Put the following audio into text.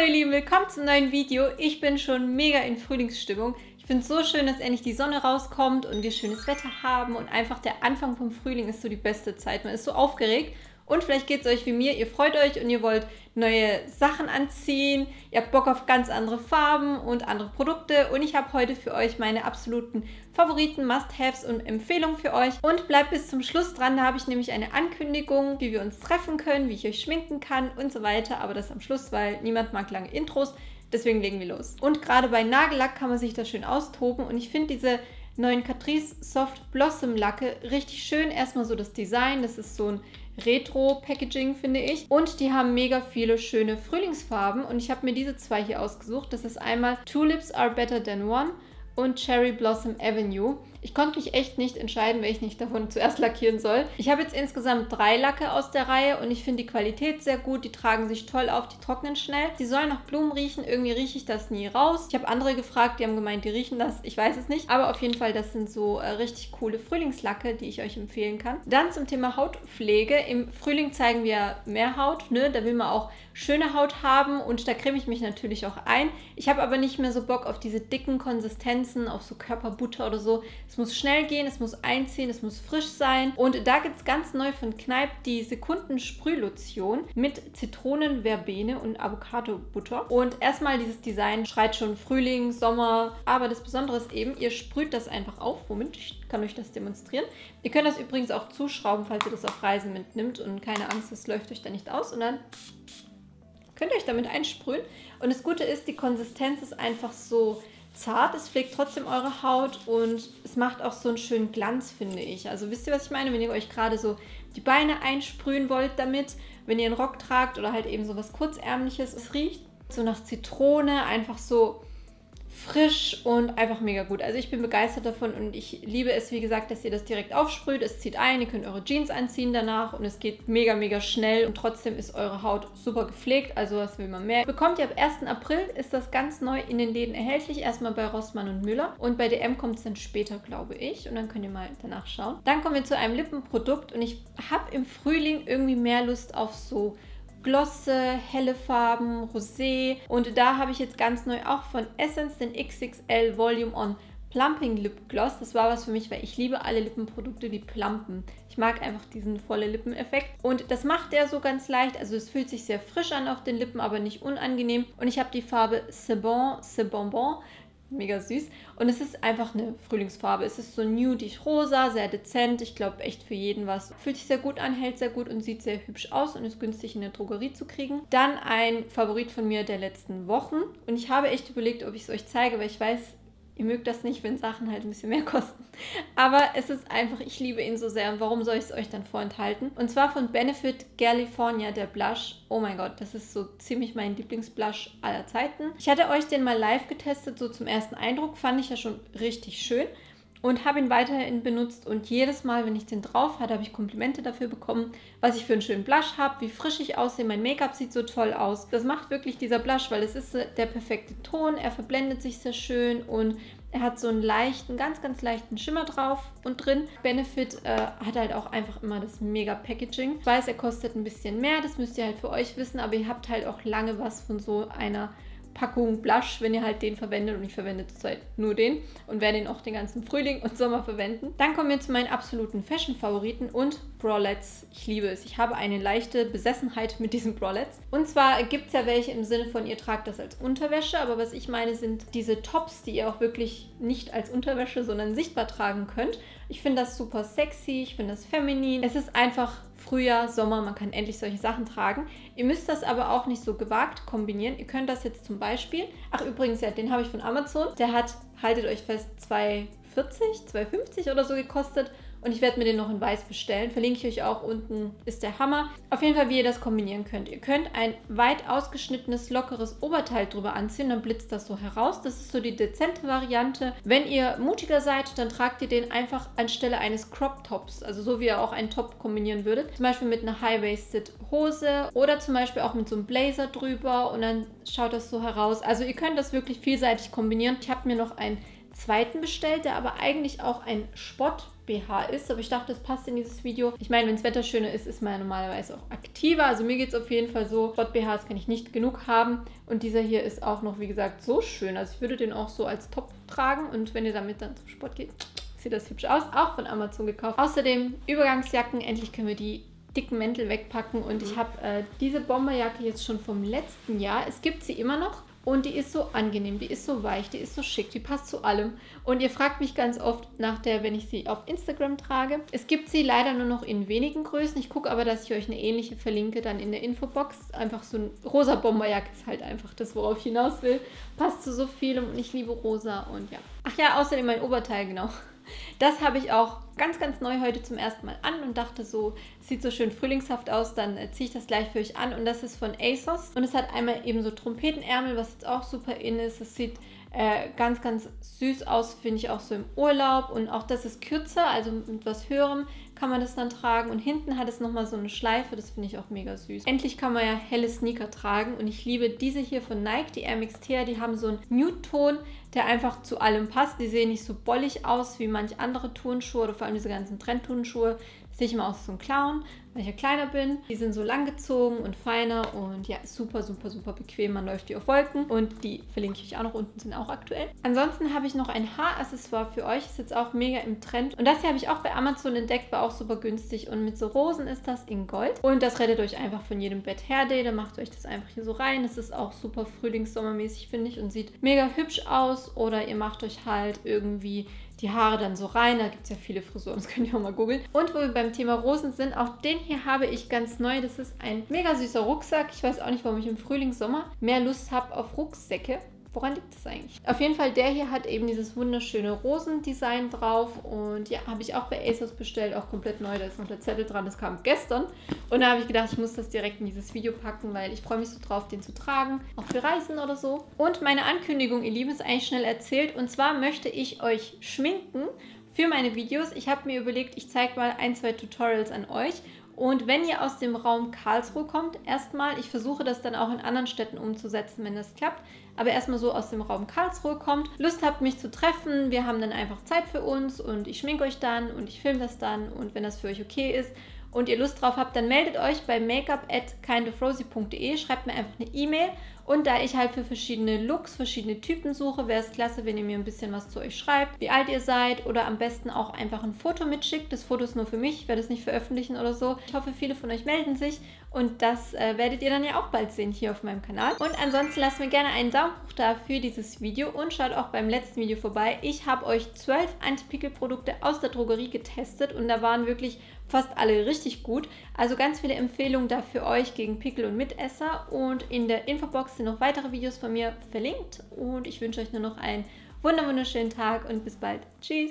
Hallo ihr Lieben, willkommen zum neuen Video. Ich bin schon mega in Frühlingsstimmung. Ich finde es so schön, dass endlich die Sonne rauskommt und wir schönes Wetter haben und einfach der Anfang vom Frühling ist so die beste Zeit. Man ist so aufgeregt und vielleicht geht es euch wie mir, ihr freut euch und ihr wollt neue Sachen anziehen, ihr habt Bock auf ganz andere Farben und andere Produkte und ich habe heute für euch meine absoluten Favoriten, Must-Haves und Empfehlungen für euch. Und bleibt bis zum Schluss dran, da habe ich nämlich eine Ankündigung, wie wir uns treffen können, wie ich euch schminken kann und so weiter, aber das am Schluss, weil niemand mag lange Intros. Deswegen legen wir los. Und gerade bei Nagellack kann man sich da schön austoben und ich finde diese neuen Catrice Soft Blossom Lacke richtig schön. Erstmal so das Design, das ist so ein Retro-Packaging, finde ich. Und die haben mega viele schöne Frühlingsfarben. Und ich habe mir diese zwei hier ausgesucht. Das ist einmal Tulips Are Better Than One und Cherry Blossom Avenue. Ich konnte mich echt nicht entscheiden, welchen ich davon zuerst lackieren soll. Ich habe jetzt insgesamt drei Lacke aus der Reihe und ich finde die Qualität sehr gut. Die tragen sich toll auf, die trocknen schnell. Die sollen nach Blumen riechen. Irgendwie rieche ich das nie raus. Ich habe andere gefragt, die haben gemeint, die riechen das. Ich weiß es nicht. Aber auf jeden Fall, das sind so äh, richtig coole Frühlingslacke, die ich euch empfehlen kann. Dann zum Thema Hautpflege. Im Frühling zeigen wir mehr Haut. Ne? Da will man auch schöne Haut haben und da creme ich mich natürlich auch ein. Ich habe aber nicht mehr so Bock auf diese dicken Konsistenzen, auf so Körperbutter oder so. Es muss schnell gehen, es muss einziehen, es muss frisch sein. Und da gibt es ganz neu von Kneipp die Sekunden-Sprühlotion mit Zitronen, Verbene und Avocado-Butter. Und erstmal dieses Design schreit schon Frühling, Sommer. Aber das Besondere ist eben, ihr sprüht das einfach auf. Moment, ich kann euch das demonstrieren. Ihr könnt das übrigens auch zuschrauben, falls ihr das auf Reisen mitnimmt. Und keine Angst, das läuft euch da nicht aus. Und dann könnt ihr euch damit einsprühen. Und das Gute ist, die Konsistenz ist einfach so zart, es pflegt trotzdem eure Haut und es macht auch so einen schönen Glanz, finde ich. Also wisst ihr, was ich meine? Wenn ihr euch gerade so die Beine einsprühen wollt damit, wenn ihr einen Rock tragt oder halt eben so was kurzärmliches, es riecht so nach Zitrone, einfach so frisch und einfach mega gut. Also ich bin begeistert davon und ich liebe es, wie gesagt, dass ihr das direkt aufsprüht. Es zieht ein, ihr könnt eure Jeans anziehen danach und es geht mega, mega schnell und trotzdem ist eure Haut super gepflegt. Also was will man mehr? Bekommt ihr ab 1. April, ist das ganz neu in den Läden erhältlich. Erstmal bei Rossmann und Müller und bei DM kommt es dann später, glaube ich. Und dann könnt ihr mal danach schauen. Dann kommen wir zu einem Lippenprodukt und ich habe im Frühling irgendwie mehr Lust auf so Glosse, helle Farben, Rosé. Und da habe ich jetzt ganz neu auch von Essence den XXL Volume On Plumping Lip Gloss. Das war was für mich, weil ich liebe alle Lippenprodukte, die plumpen. Ich mag einfach diesen volle Lippeneffekt. Und das macht der so ganz leicht. Also es fühlt sich sehr frisch an auf den Lippen, aber nicht unangenehm. Und ich habe die Farbe C'est Bon, C'est Bonbon mega süß. Und es ist einfach eine Frühlingsfarbe. Es ist so nudig rosa, sehr dezent. Ich glaube echt für jeden was. Fühlt sich sehr gut an, hält sehr gut und sieht sehr hübsch aus und ist günstig in der Drogerie zu kriegen. Dann ein Favorit von mir der letzten Wochen. Und ich habe echt überlegt, ob ich es euch zeige, weil ich weiß, Ihr mögt das nicht, wenn Sachen halt ein bisschen mehr kosten. Aber es ist einfach, ich liebe ihn so sehr. Und warum soll ich es euch dann vorenthalten? Und zwar von Benefit California, der Blush. Oh mein Gott, das ist so ziemlich mein Lieblingsblush aller Zeiten. Ich hatte euch den mal live getestet, so zum ersten Eindruck. Fand ich ja schon richtig schön und habe ihn weiterhin benutzt und jedes Mal, wenn ich den drauf hatte, habe ich Komplimente dafür bekommen, was ich für einen schönen Blush habe, wie frisch ich aussehe, mein Make-up sieht so toll aus. Das macht wirklich dieser Blush, weil es ist der perfekte Ton, er verblendet sich sehr schön und er hat so einen leichten, ganz, ganz leichten Schimmer drauf und drin. Benefit äh, hat halt auch einfach immer das mega Packaging. Ich weiß, er kostet ein bisschen mehr, das müsst ihr halt für euch wissen, aber ihr habt halt auch lange was von so einer Packung Blush, wenn ihr halt den verwendet und ich verwende zurzeit nur den und werde ihn auch den ganzen Frühling und Sommer verwenden. Dann kommen wir zu meinen absoluten Fashion-Favoriten und Bralettes. Ich liebe es. Ich habe eine leichte Besessenheit mit diesen Bralettes. Und zwar gibt es ja welche im Sinne von, ihr tragt das als Unterwäsche, aber was ich meine, sind diese Tops, die ihr auch wirklich nicht als Unterwäsche, sondern sichtbar tragen könnt. Ich finde das super sexy, ich finde das feminin. Es ist einfach Frühjahr, Sommer, man kann endlich solche Sachen tragen. Ihr müsst das aber auch nicht so gewagt kombinieren. Ihr könnt das jetzt zum Beispiel, ach übrigens, ja, den habe ich von Amazon. Der hat, haltet euch fest, 2,40, 2,50 oder so gekostet und ich werde mir den noch in weiß bestellen. Verlinke ich euch auch unten, ist der Hammer. Auf jeden Fall, wie ihr das kombinieren könnt. Ihr könnt ein weit ausgeschnittenes, lockeres Oberteil drüber anziehen, dann blitzt das so heraus. Das ist so die dezente Variante. Wenn ihr mutiger seid, dann tragt ihr den einfach anstelle eines Crop Tops, also so wie ihr auch einen Top kombinieren würdet. Zum Beispiel mit einer High-Waisted Hose oder zum Beispiel auch mit so einem Blazer drüber und dann schaut das so heraus. Also ihr könnt das wirklich vielseitig kombinieren. Ich habe mir noch einen zweiten bestellt, der aber eigentlich auch ein Spott BH ist, aber ich dachte, das passt in dieses Video. Ich meine, wenn das Wetter schöner ist, ist man ja normalerweise auch aktiver. Also mir geht es auf jeden Fall so, Sport-BHs kann ich nicht genug haben. Und dieser hier ist auch noch, wie gesagt, so schön. Also ich würde den auch so als Top tragen. Und wenn ihr damit dann zum Sport geht, sieht das hübsch aus. Auch von Amazon gekauft. Außerdem Übergangsjacken. Endlich können wir die dicken Mäntel wegpacken und ich habe äh, diese Bomberjacke jetzt schon vom letzten Jahr. Es gibt sie immer noch und die ist so angenehm, die ist so weich, die ist so schick, die passt zu allem. Und ihr fragt mich ganz oft nach der, wenn ich sie auf Instagram trage. Es gibt sie leider nur noch in wenigen Größen. Ich gucke aber, dass ich euch eine ähnliche verlinke, dann in der Infobox. Einfach so ein rosa Bomberjacke ist halt einfach das, worauf ich hinaus will. Passt zu so vielem und ich liebe rosa und ja. Ach ja, außerdem mein Oberteil, genau. Das habe ich auch ganz, ganz neu heute zum ersten Mal an und dachte so, sieht so schön frühlingshaft aus, dann äh, ziehe ich das gleich für euch an. Und das ist von ASOS. Und es hat einmal eben so Trompetenärmel, was jetzt auch super in ist. Es sieht äh, ganz, ganz süß aus, finde ich auch so im Urlaub. Und auch das ist kürzer, also mit was höherem kann man das dann tragen. Und hinten hat es nochmal so eine Schleife, das finde ich auch mega süß. Endlich kann man ja helle Sneaker tragen. Und ich liebe diese hier von Nike, die Air Max Thea. Die haben so einen Nude-Ton, der einfach zu allem passt. Die sehen nicht so bollig aus wie manch andere Turnschuhe oder vor allem diese ganzen Trendturnschuhe sehe ich immer aus so ein Clown, weil ich ja kleiner bin. Die sind so langgezogen und feiner und ja, super, super, super bequem. Man läuft die auf Wolken und die verlinke ich euch auch noch unten, sind auch aktuell. Ansonsten habe ich noch ein Haaraccessoire für euch, ist jetzt auch mega im Trend. Und das hier habe ich auch bei Amazon entdeckt, war auch super günstig und mit so Rosen ist das in Gold. Und das rettet euch einfach von jedem Bad Hair Day, da macht euch das einfach hier so rein. Das ist auch super frühlings-sommermäßig, finde ich, und sieht mega hübsch aus. Oder ihr macht euch halt irgendwie die Haare dann so rein. Da gibt es ja viele Frisuren, das könnt ihr auch mal googeln. Und wo wir beim Thema Rosen sind, auch den hier habe ich ganz neu. Das ist ein mega süßer Rucksack. Ich weiß auch nicht, warum ich im Frühling, Sommer mehr Lust habe auf Rucksäcke. Woran liegt das eigentlich? Auf jeden Fall, der hier hat eben dieses wunderschöne Rosendesign drauf. Und ja, habe ich auch bei ASOS bestellt, auch komplett neu. Da ist noch der Zettel dran, das kam gestern. Und da habe ich gedacht, ich muss das direkt in dieses Video packen, weil ich freue mich so drauf, den zu tragen. Auch für Reisen oder so. Und meine Ankündigung, ihr Lieben, ist eigentlich schnell erzählt. Und zwar möchte ich euch schminken für meine Videos. Ich habe mir überlegt, ich zeige mal ein, zwei Tutorials an euch. Und wenn ihr aus dem Raum Karlsruhe kommt, erstmal, ich versuche das dann auch in anderen Städten umzusetzen, wenn das klappt, aber erstmal so aus dem Raum Karlsruhe kommt, Lust habt, mich zu treffen, wir haben dann einfach Zeit für uns und ich schminke euch dann und ich filme das dann und wenn das für euch okay ist und ihr Lust drauf habt, dann meldet euch bei makeup at schreibt mir einfach eine E-Mail und da ich halt für verschiedene Looks, verschiedene Typen suche, wäre es klasse, wenn ihr mir ein bisschen was zu euch schreibt, wie alt ihr seid oder am besten auch einfach ein Foto mitschickt. Das Foto ist nur für mich, ich werde es nicht veröffentlichen oder so. Ich hoffe, viele von euch melden sich und das äh, werdet ihr dann ja auch bald sehen hier auf meinem Kanal. Und ansonsten lasst mir gerne einen Daumen hoch da für dieses Video und schaut auch beim letzten Video vorbei. Ich habe euch zwölf Anti-Pickel-Produkte aus der Drogerie getestet und da waren wirklich fast alle richtig gut. Also ganz viele Empfehlungen da für euch gegen Pickel und Mitesser und in der Infobox sind noch weitere Videos von mir verlinkt und ich wünsche euch nur noch einen wunderschönen Tag und bis bald. Tschüss!